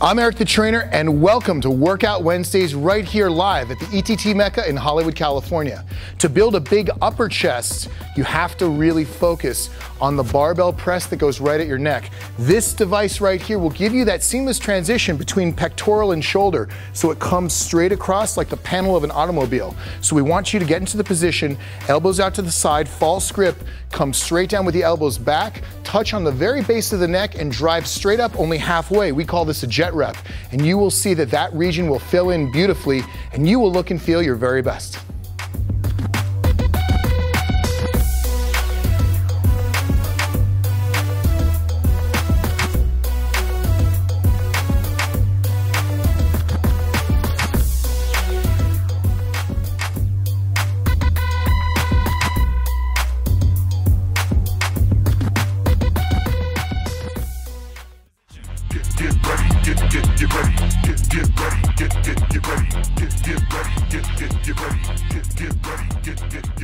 I'm Eric the Trainer, and welcome to Workout Wednesdays right here live at the ETT Mecca in Hollywood, California. To build a big upper chest, you have to really focus on the barbell press that goes right at your neck. This device right here will give you that seamless transition between pectoral and shoulder so it comes straight across like the panel of an automobile. So we want you to get into the position, elbows out to the side, false grip, come straight down with the elbows back, touch on the very base of the neck and drive straight up only halfway. We call this a jet rep. And you will see that that region will fill in beautifully and you will look and feel your very best. Get get get ready, get get ready, get get get ready, get get ready, get get get ready, get get ready, get get